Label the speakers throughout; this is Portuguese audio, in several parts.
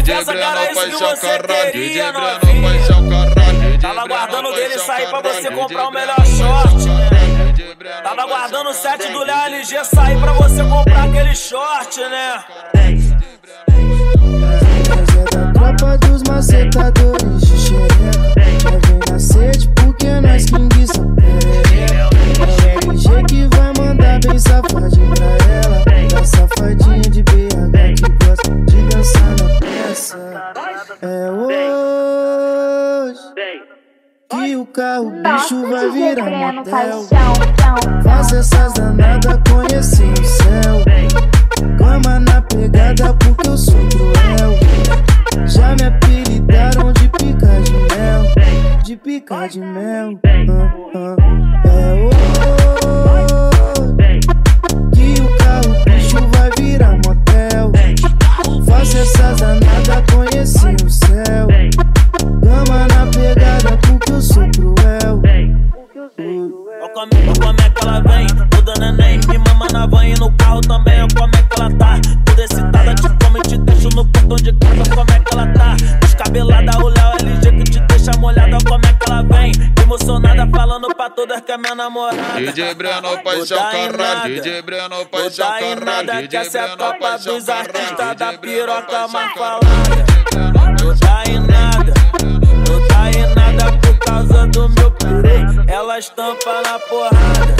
Speaker 1: Confessa, cara, isso que você queria, novinha Tava guardando dele sair pra você comprar o melhor short. Tava guardando o set do Léo LG sair pra você comprar aquele short, né?
Speaker 2: É hoje que o carro bicho vai virar motel Faça essas danadas conhecer o céu. Cama na pegada porque eu sou cruel. Já me apelidaram de pica de mel, de pica de mel. Uh, uh.
Speaker 1: Ela vem, toda neném, me mama na van e no carro também. Como é que ela tá, toda excitada, te como e te deixo no portão de casa. Como é que ela tá, descabelada, o Léo LG que te deixa molhada. Como é que ela vem, emocionada, falando pra todas que é minha namorada.
Speaker 3: DJ Breno, paixão caralho, DJ Breno, paixão caralho.
Speaker 1: É a tropa dos artistas da piroca mais falada. Não dá em nada, não dá em nada por causa do meu pirei. Ela estampa na porrada,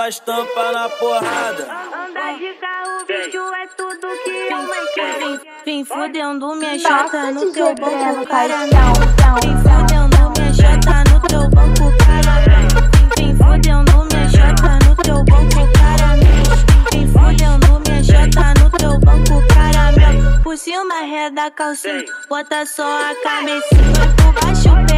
Speaker 1: Ela estampa na porrada.
Speaker 4: Andar de carro, bicho, é tudo que eu mais quero. Vem fudendo minha chata no teu banco, caramel. Vem fudendo minha chata no teu banco, caramel. Vem fudendo minha chata no teu banco, caramel. Vem fudendo minha chata no teu banco, caramel. Por cima reda calcinha, bota só a cabecinha. Por baixo.